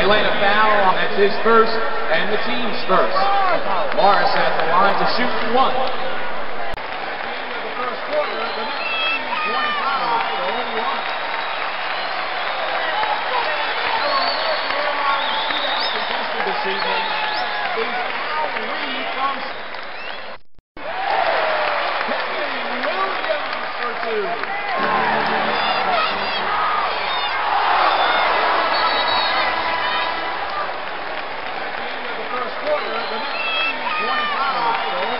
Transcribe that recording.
Elena foul, that's his first and the team's first. Morris at the line to shoot one. Williams for two. quarter, the next lead, 25.